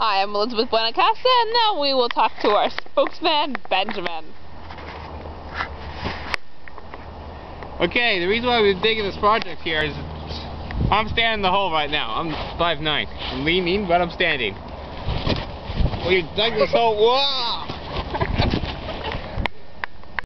I am Elizabeth Urbanowicz, and now we will talk to our spokesman, Benjamin. Okay, the reason why we're digging this project here is I'm standing in the hole right now. I'm 5'9". I'm leaning, but I'm standing. We dug this hole. Whoa!